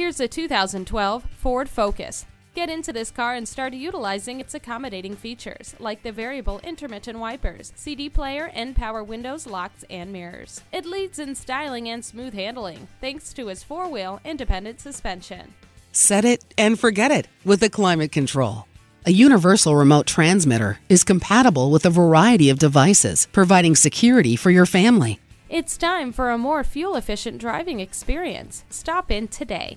Here's a 2012 Ford Focus. Get into this car and start utilizing its accommodating features, like the variable intermittent wipers, CD player, and power windows, locks, and mirrors. It leads in styling and smooth handling, thanks to its four wheel independent suspension. Set it and forget it with the climate control. A universal remote transmitter is compatible with a variety of devices, providing security for your family. It's time for a more fuel efficient driving experience. Stop in today.